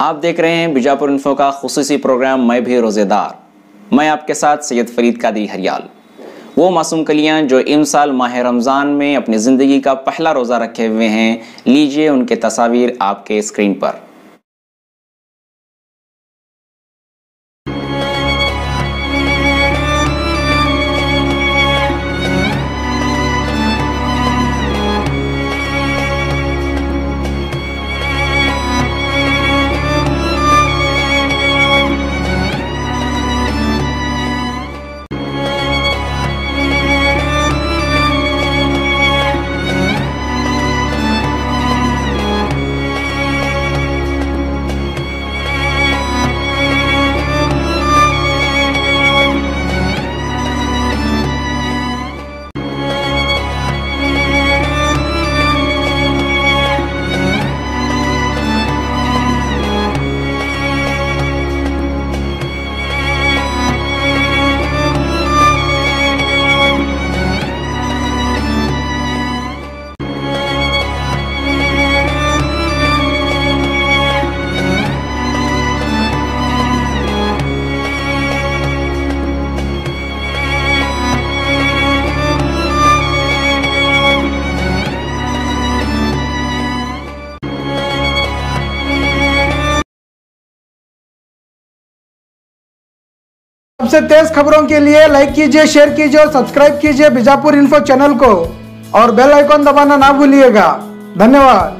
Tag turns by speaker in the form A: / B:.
A: आप देख रहे हैं बीजापुर इन्फो का खसूसी प्रोग्राम, मैं भी रोज़ेदार। मैं आपके साथ सैयद फरीद कादरी हरियाल। वो मासूम कलियाँ जो इन साल माह रमज़ान में अपनी ज़िंदगी का पहला रोज़ा रखे हुए हैं, लीजिए उनके तस्वीर आपके स्क्रीन पर।
B: सबसे तेज खबरों के लिए लाइक कीजिए शेयर कीजिए और सब्सक्राइब कीजिए बीजापुर इन्फो चैनल को। और बेल आइकॉन दबाना ना भूलिएगा। धन्यवाद।